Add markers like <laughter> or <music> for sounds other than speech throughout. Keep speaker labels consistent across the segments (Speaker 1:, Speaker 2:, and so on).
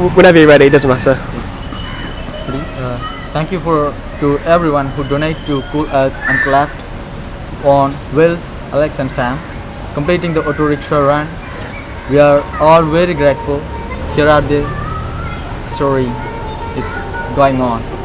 Speaker 1: Whenever you're ready, it doesn't matter.
Speaker 2: Uh, thank you for to everyone who donate to Cool Earth and collect on Wills, Alex and Sam, completing the auto rickshaw run. We are all very grateful. Here are the story is going on.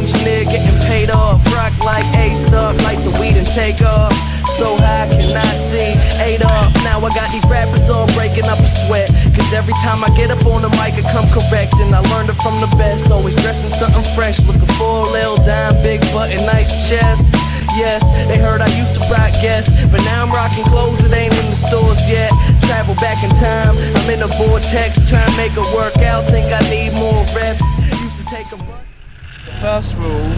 Speaker 3: engineer getting paid off. Rock like Ace up, like the weed and take off. So high, cannot see. Eight off. Now I got these rappers all breaking up a sweat. Cause every time I get up on the mic, I come correct. And I learned it
Speaker 4: from the best. Always dressing something fresh. Looking for a little dime, big button, nice chest. Yes, they heard I used to rock guests, but now I'm rocking clothes that ain't in the stores yet. Travel back in time, I'm in a vortex, trying to make it work out. Think I need more reps. Used to take
Speaker 1: first rule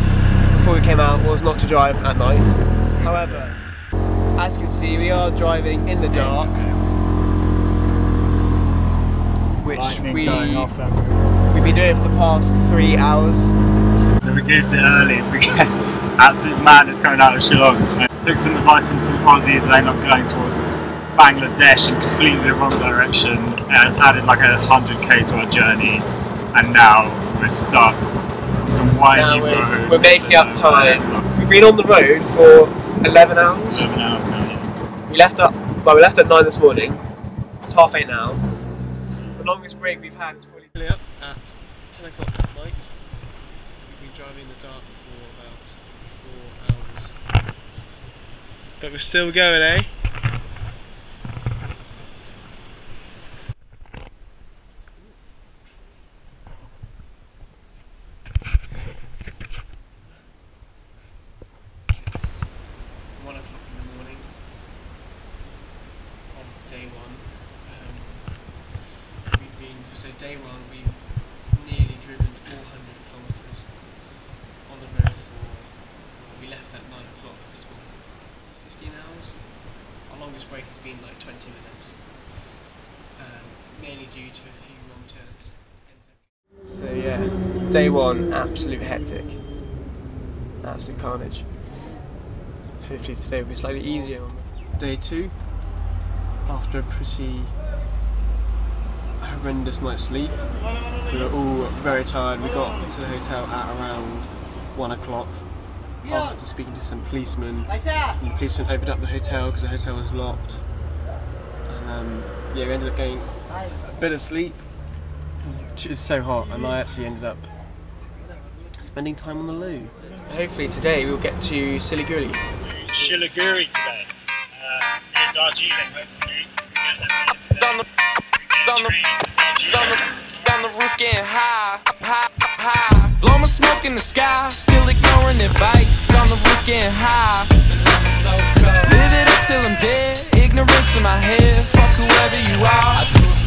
Speaker 1: before we came out was not to drive at night. However, as you can see, we are driving in the dark, which we we've been doing for the past three hours.
Speaker 5: So we gave it early. We get absolute madness coming out of Shillong. I took some advice from some Aussies and ended up going towards Bangladesh in completely the wrong direction and added like a 100k to our journey. And now we're stuck on some windy
Speaker 1: Now we're,
Speaker 5: road.
Speaker 1: we're making up time. We've been on the road for 11 hours.
Speaker 5: Seven hours now, yeah.
Speaker 1: We left at well, we left at nine this morning. It's half eight now. The longest break we've had is probably up at 10 o'clock at night. We've been driving in the dark for about four hours. But we're still going, eh? 1, absolute hectic. Absolute carnage. Hopefully today will be slightly easier on day 2 after a pretty horrendous night's sleep. We were all very tired. We got to the hotel at around 1 o'clock after speaking to some policemen. And the policemen opened up the hotel because the hotel was locked. And um, yeah, we ended up getting a bit of sleep. It's so hot, and I actually ended up spending time on the loo. Hopefully today we'll get to Siliguri.
Speaker 5: Shiliguri today. Uh, near Darjeeling, hopefully. We get there later today.
Speaker 4: Down the-
Speaker 5: We get a
Speaker 4: down the-
Speaker 5: train to Darjeeling.
Speaker 4: Down the, down the roof getting high, high, high. Blow my smoke in the sky, still ignoring advice. On the roof getting high. Live it up till I'm dead. Ignorance in my head. Fuck whoever you are.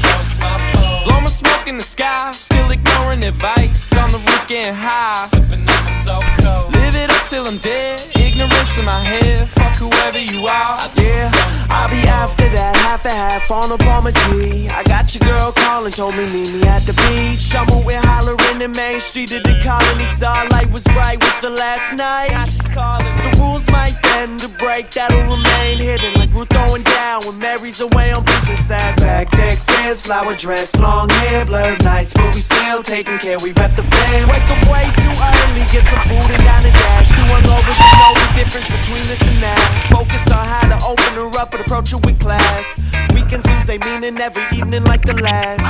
Speaker 4: My smoke in the sky, still ignoring advice. On the roof getting high. Sipping up so cold. Live it up till I'm dead. Ignorance in my head. Fuck whoever you are. Yeah, I'll be after that half a half on a Palmer G. I got your girl calling, told me meet me at the beach. I'm with hollering in Main Street of the colony. Starlight was bright with the last night. Now she's calling. The rules might bend to break, that'll remain hidden. Like we're throwing down when Mary's away on business. That's back deck stairs, flower dress, long hair, blurred nights, but we still taking care. We rep the fam. Wake up way too early, get some food and down and dash. Too hungover to know the difference between this and that. Focus on how to open her up and approach her with class. Weekend seems they meaning every evening like the last.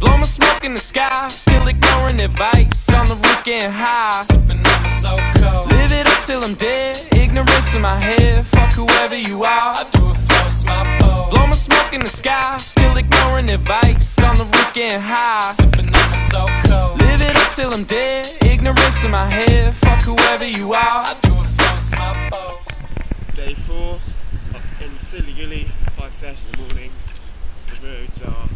Speaker 4: Blow my smoke in the sky, still ignoring advice. On the roof getting high. Sipping on my so cold. Live it up till I'm dead. Ignorance in my head. Fuck whoever you are. I do it floss my pole. Blow my smoke in the sky, still ignoring advice. On the roof getting high. Sipping on my SoCo. Live it up till I'm dead. Ignorance in my head. Fuck whoever you are. I do it floss my pole.
Speaker 1: Day four, up in Siliguri, 5.30 in the morning, so the roads are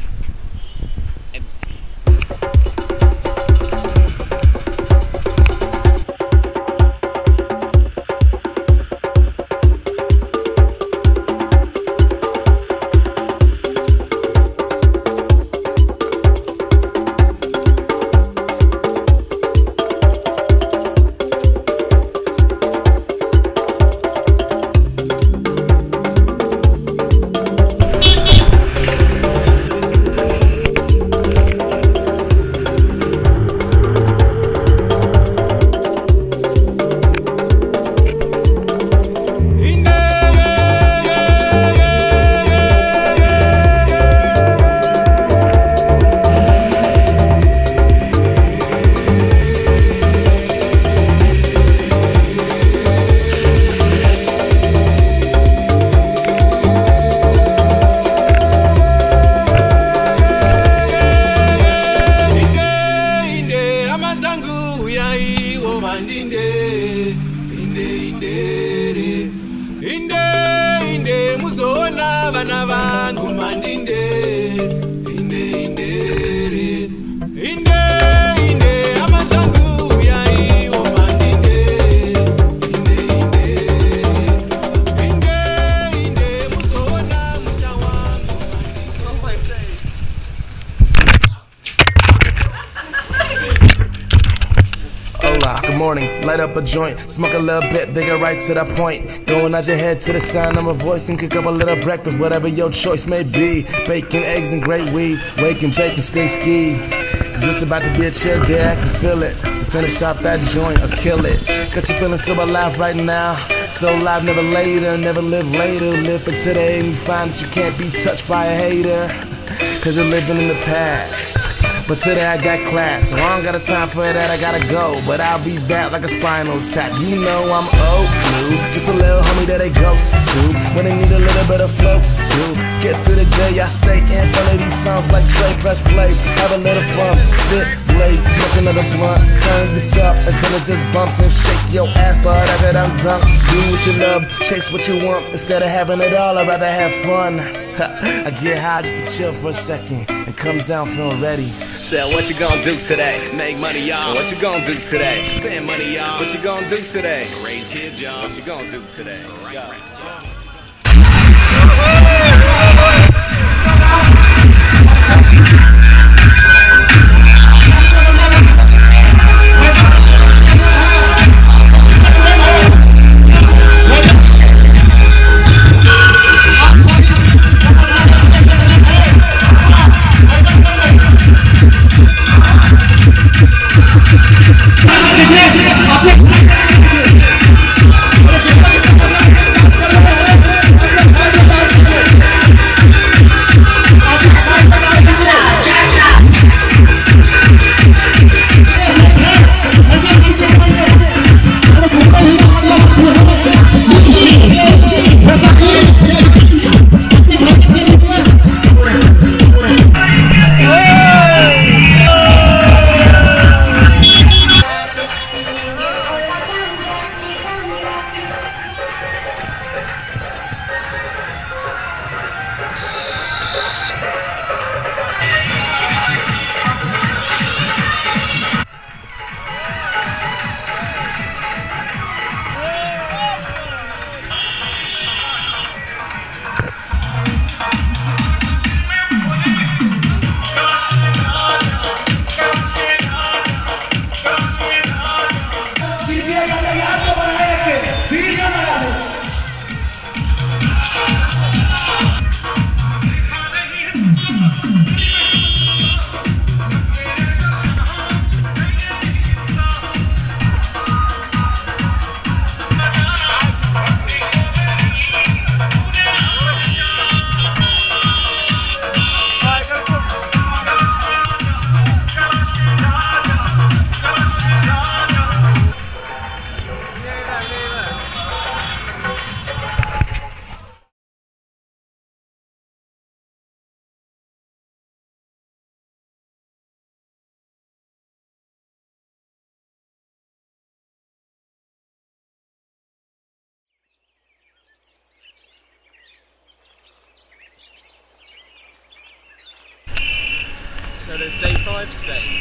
Speaker 6: smoke a little bit, then get right to the point. Going out your head to the sound of my voice and cook up a little breakfast, whatever your choice may be. Bacon, eggs, and great weed. Wake and stay ski. Cause it's about to be a chill day, I can feel it. So finish out that joint or kill it. Got you feeling so alive right now. So alive, never later, never live later. Live for today and you find that you can't be touched by a hater. Cause they're living in the past. But today I got class, so I don't got a time for that, I gotta go. But I'll be back like a spinal tap. You know I'm old just a little homie that they go to when they need a little bit of flow to get through the day. I stay in front of these songs like Trey, press play, have a little fun, sit, blaze, smoke another blunt, turn this up until it just bumps and shake your ass, but I got I'm done. Do what you love, chase what you want instead of having it all. I'd rather have fun. <laughs> I get high just to chill for a second and come down feeling ready.
Speaker 7: Said, what you gonna do today? Make money, y'all. What you gonna do today? Spend money, y'all. What you gonna do today? Raise kids, y'all. What you gonna do today? Go.
Speaker 1: So five today.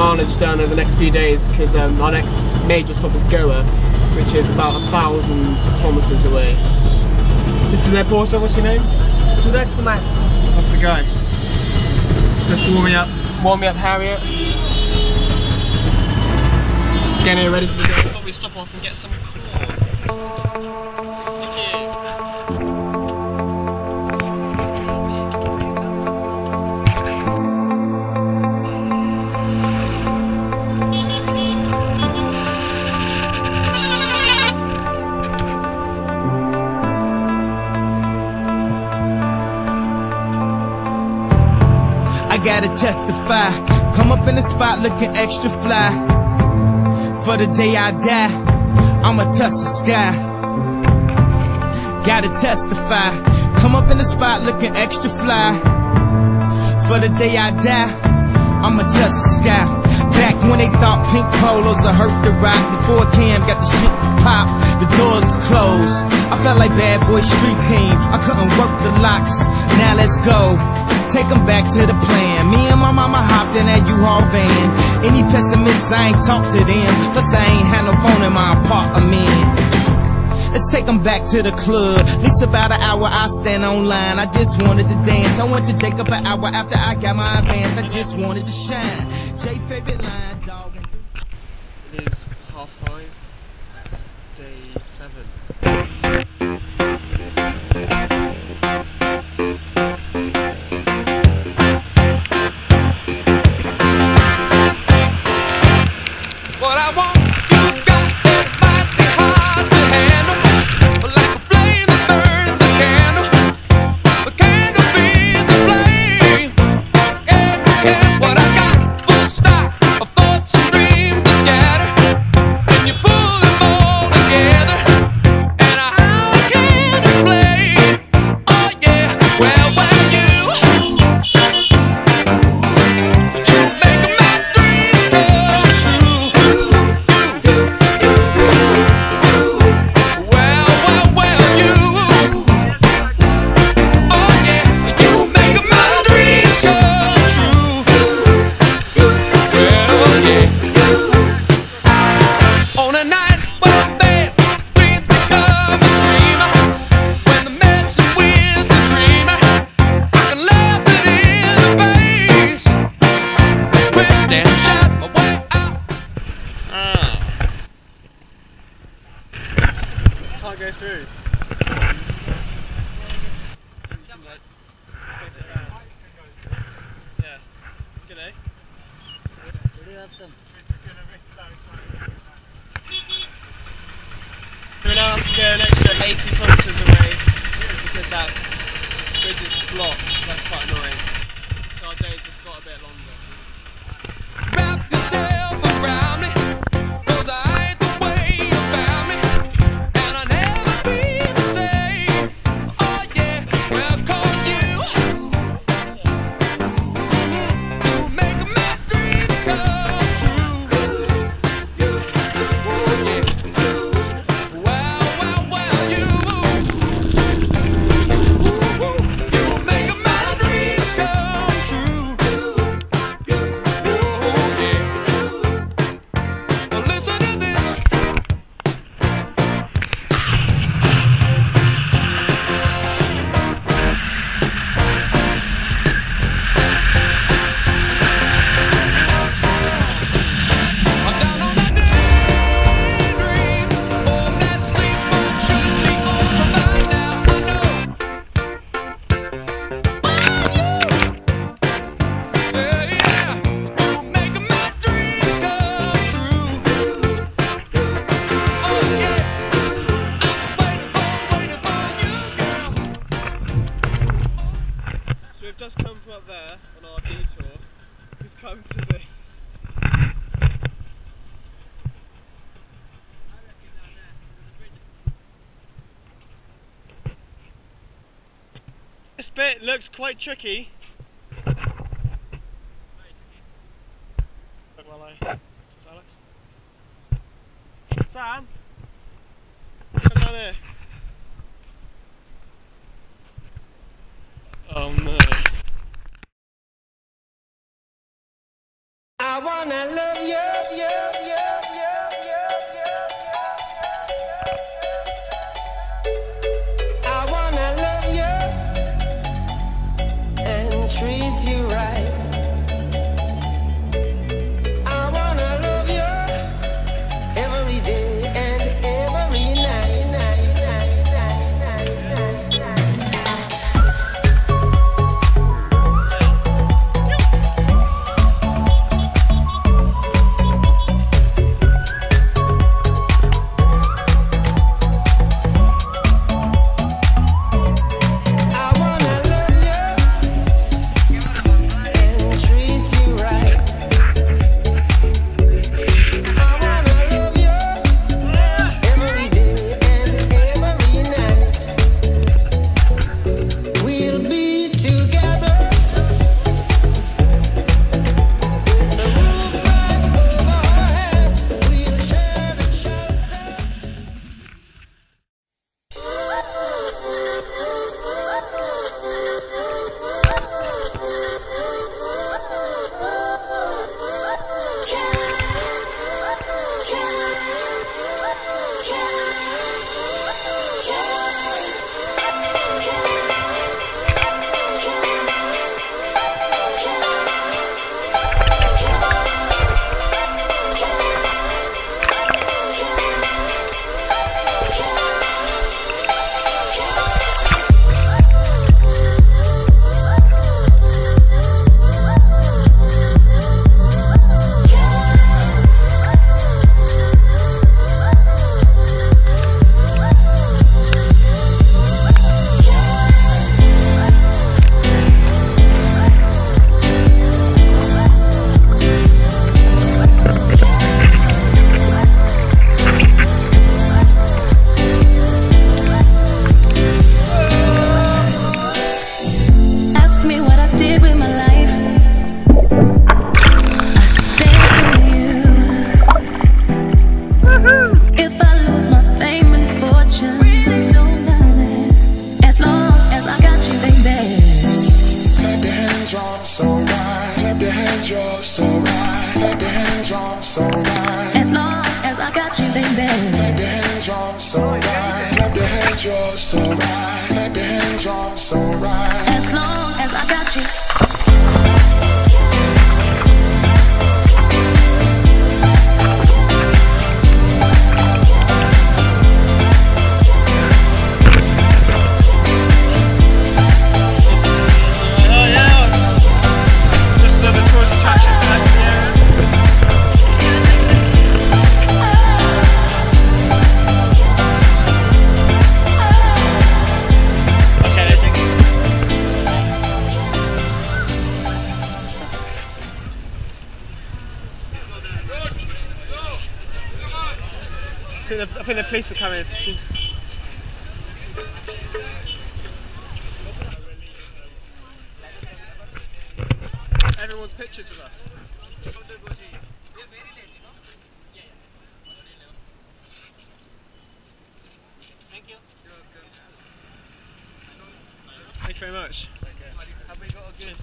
Speaker 7: Mileage done over the next few days because um, our next major stop is Goa, which is about a thousand kilometers away. This is porter. What's your name?
Speaker 1: Suraj Kumar.
Speaker 7: That's the guy. Just warming up, warming up Harriet. Getting ready for the day. Thought we stop off and get some corn. Thank you.
Speaker 8: Gotta testify. Come up in the spot looking extra fly. For the day I die, I'ma touch the sky. Gotta testify. Come up in the spot looking extra fly. For the day I die, I'ma touch the sky. Back when they thought pink polos would hurt the rock. Before Cam got the shit pop, the doors closed. I felt like bad boy street team. I couldn't work the locks. Now let's go. Take back to the plan. Me and my mama hopped in that U-Haul van. Any pessimists, I ain't talk to them. Plus I ain't had no phone in my apartment. Let's take back to the club. At least about an hour I stand online. I just wanted to dance. I went to Jacob an hour after I got my advance. I just wanted to shine. Jay favorite line, dog.
Speaker 7: It is half five at day seven. quite tricky. Well, Alex. Sam, come down here.
Speaker 9: Oh no. I wanna
Speaker 10: look.
Speaker 9: Clap your so right. Clap your hands, so right.
Speaker 10: As long as I got you, baby.
Speaker 9: Clap your hands, you're so right. Clap your hands, you're so right. Clap your hands, you're so right.
Speaker 1: Thank you very much. Have we got a good?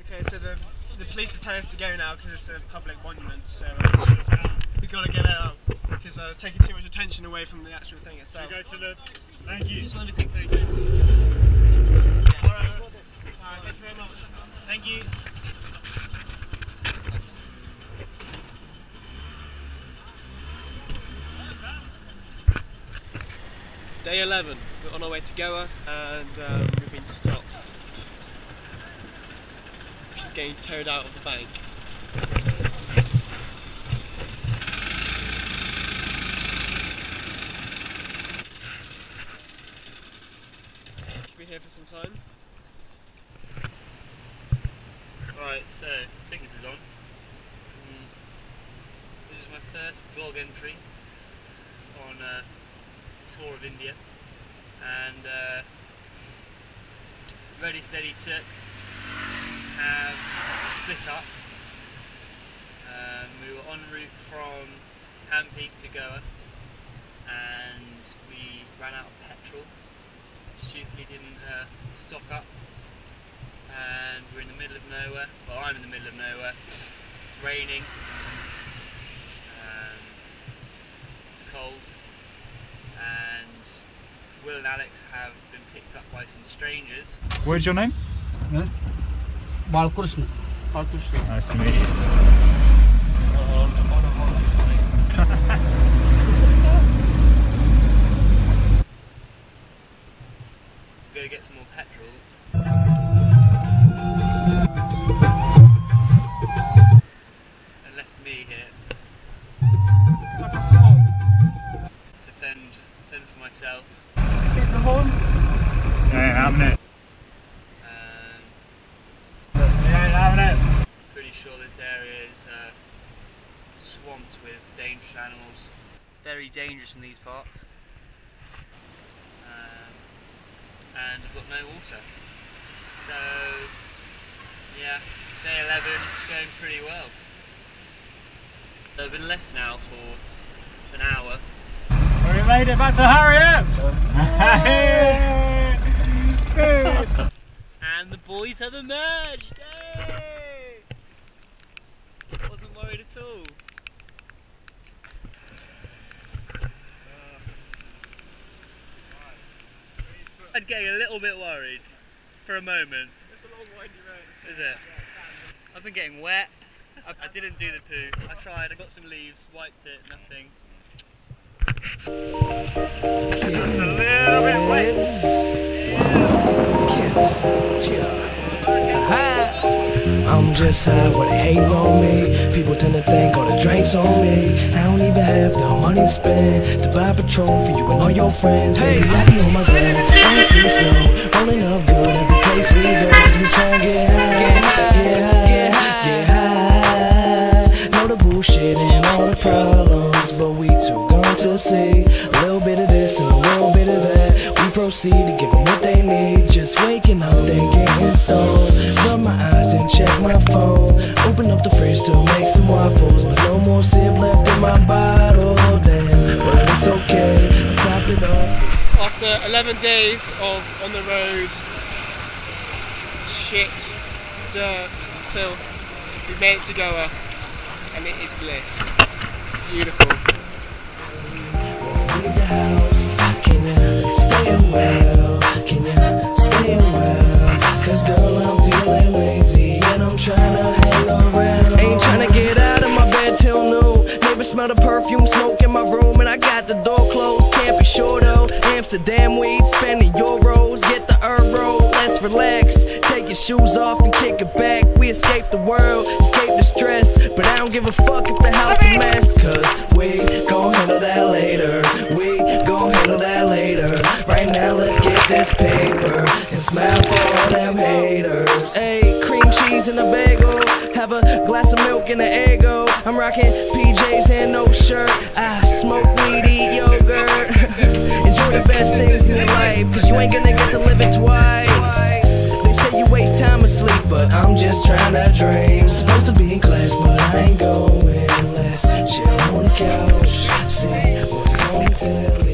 Speaker 1: Okay, so the the police are telling us to go now because it's a public monument. So uh, we gotta get out because uh, it's taking too much attention away from the actual thing itself.
Speaker 11: Go to the. Thank you.
Speaker 1: Just want a quick photo. Alright, thank you very much.
Speaker 11: Thank you.
Speaker 1: Day 11, we're on our way to Goa and um, we've been stopped. She's getting towed out of the bank. Should be here for some time.
Speaker 12: Right, so I think this is on. Mm, This is my first vlog entry on a tour of India, and uh, Ready Steady Tuk have split up. Um, we were en route from Hampi to Goa, and we ran out of petrol. Stupidly didn't uh, stock up and we're in the middle of nowhere. Well, I'm in the middle of nowhere. It's raining. Um, it's cold. And Will and Alex have been picked up by some strangers.
Speaker 5: What's your name?
Speaker 13: Balkrishna.
Speaker 5: Nice to meet you. <laughs>
Speaker 12: to go get some more petrol. Fend for myself.
Speaker 5: Yeah, having it.
Speaker 12: Um,
Speaker 5: Yeah, having it.
Speaker 12: pretty sure this area is uh, swamped with dangerous animals. Very dangerous in these parts. Um, and I've got no water. So, yeah, day 11 is going pretty well. So I've been left now for an hour.
Speaker 5: We made it back to Harriet!
Speaker 12: And the boys have emerged! Hey! Wasn't worried at all. I'm getting a little bit worried for a moment.
Speaker 1: It's a long windy road.
Speaker 12: Is it? I've been getting wet. I, I didn't do the poo. I tried. I got some leaves, wiped it, nothing.
Speaker 5: Just a little bit wet.
Speaker 6: I'm just high where they hate on me. People tend to think all the drinks on me. I don't even have the money to spend to buy patrol for you and all your friends. Baby, I be on my grind. I see snow. Rolling up good every place we go. Cause we try and get high. To see. A little bit of this and a little bit of that. We proceed to give them what they need. Just waking up, they getting stoned. Rub my eyes and check my phone. Open up the fridge to make some waffles. But no more sip left in my bottle. Damn, but it's okay. I top it off.
Speaker 1: After 11 days of on the road, shit, dirt, filth, we made it to Goa, and it is bliss. Beautiful.
Speaker 6: Smell the perfume, smoke in my room, and I got the door closed. Can't be sure though. Amsterdam weed, spending euros. Get the roll, let's relax. Take your shoes off and kick it back. We escape the world, escape the stress. But I don't give a fuck if the house a mess. Cause we gon' handle that later. This paper and smile for all them haters. Hey, cream cheese and a bagel. Have a glass of milk and an eggo. Oh. I'm rocking PJs and no shirt. I smoke weed, eat yogurt. <laughs> Enjoy the best things in your life, cause you ain't gonna get to live it twice. They say you waste time asleep, but I'm just trying to dream. Supposed to be in class, but I ain't going. Let's chill on the couch. See what's on the telly,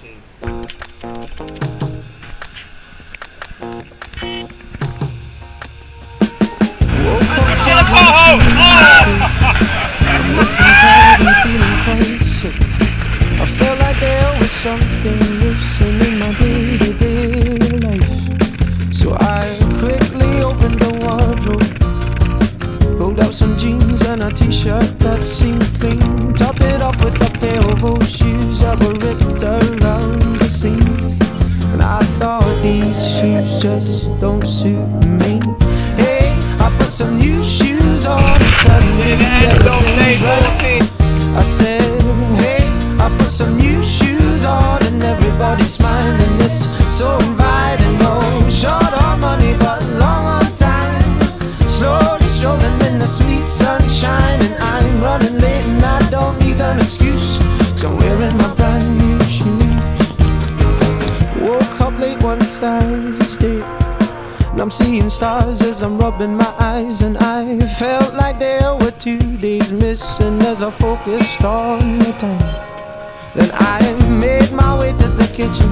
Speaker 1: Day
Speaker 10: late one Thursday. And I'm seeing stars as I'm rubbing my eyes And I felt like there were two days missing As I focused on the time. Then I made my way to the kitchen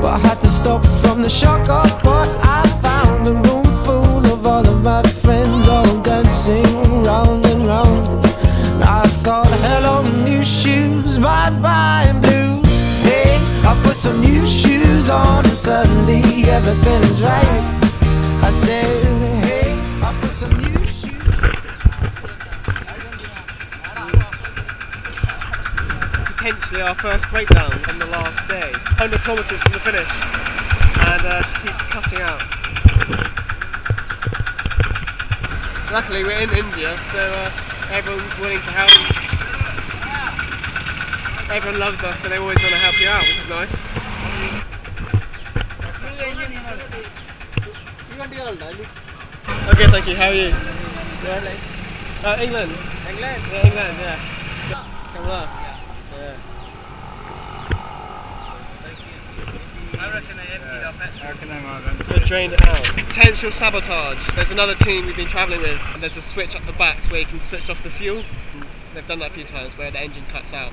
Speaker 10: But I had to stop from the shock of what I found. A room full of all of my friends All dancing round and round. And I thought, hello new shoes, bye-bye on and suddenly everything's right. I said, hey, I put some new shoes.
Speaker 1: It's potentially our first breakdown on the last day. 100 kilometres from the finish, and uh, she keeps cutting out. Luckily, we're in India, so uh, everyone's willing to help. Everyone loves us, so they always want to help you out, which is nice. Okay, thank you. How are you? Uh, England. England? Yeah, England, yeah. Come on. Yeah.
Speaker 12: I reckon they emptied our petrol.
Speaker 5: I reckon they might have
Speaker 1: They drained it out. Potential sabotage. There's another team we've been travelling with, and there's a switch at the back where you can switch off the fuel. And they've done that a few times where the engine cuts out.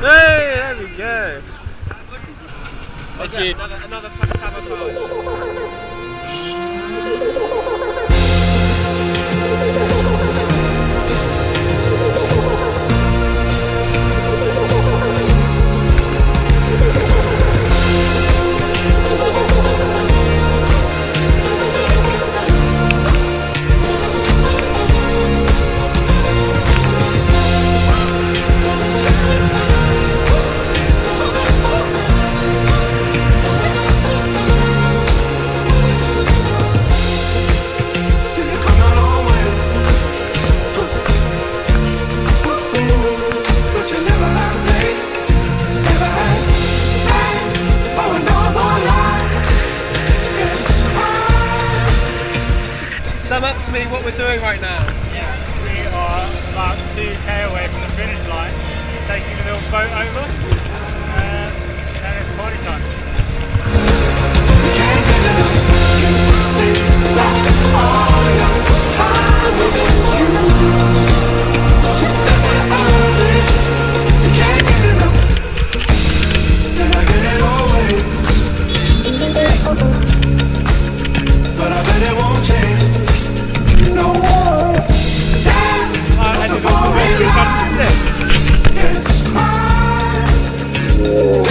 Speaker 1: Hey, there we go. Thank you. Another, another sabotage. <laughs>
Speaker 10: hard.
Speaker 1: Sum up to me what we're doing right now.
Speaker 5: Yeah, we are about 2k away from the finish line. Taking a little boat over. Uh, and it's party time.
Speaker 10: But I bet it won't change. It's hard.